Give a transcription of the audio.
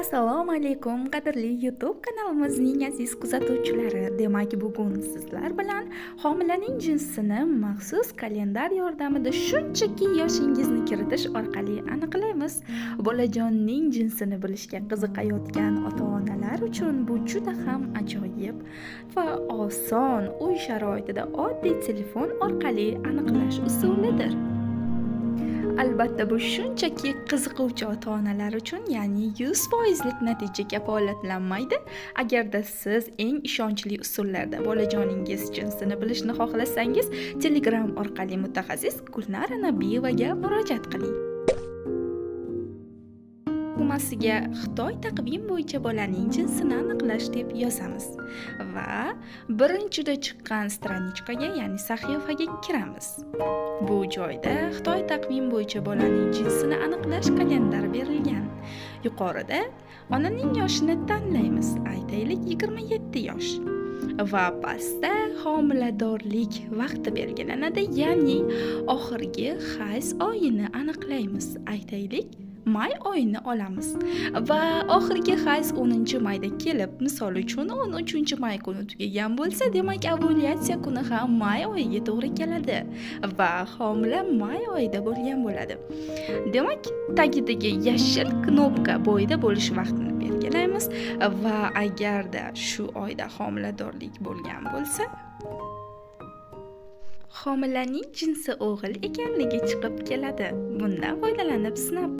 assalomu alaykum qadrli youtube kanalimizning aziz kuzatuvchilari. Demak bugun sizlar bilan homilaning jinsini maxsus kalendar yordamida shunchaki yoshingizni kiritish orqali aniqlaymiz. Bolajonning jinsini bilishga qiziqayotgan ota onalar uchun bu juda ham ajoyib va oson uy sharoitida oddiy telefon orqali aniqlash usulidir. Albatta bu shunchaki qiziquvchi ota onalar uchun ya'ni yuz foizlik natija kafolatlanmaydi agarda siz eng ishonchli usullarda bolajoningiz jinsini bilishni xohlasangiz telegram orqali mutaxassis gulnara nabiyevaga murojaat qiling. Tugmasiga xitoy taqvim bo'yicha bolaning jinsini aniqlash deb yozamiz. Va birinchida chiqqan stranichkaga ya'ni sahifaga kiramiz. Bu joyda xitoy taqvim bo'yicha bolaning jinsini aniqlash kalendari berilgan. Yuqorida onaning yoshini tanlaymiz. Aytaylik yigirma yetti yosh. Va pastda homiladorlik vaqti belgilanadi ya'ni oxirgi hayz oyini aniqlaymiz. Aytaylik may oyini olamiz. Va oxirgi hayz 10 mayda kelib misol uchun 13 may kuni tugagan bo'lsa demak ovulyatsiya kuni ham may oyiga to'g'ri keladi va homila may oyida bo'lgan bo'ladi. Demak tagidagi yashil knopka bo'yida bo'lish vaqtini belgilaymiz va agarda shu oyda homiladorlik bo'lgan bo'lsa homilaning jinsi o'g'il ekanligi chiqib keladi. Bundan foydalanib sinab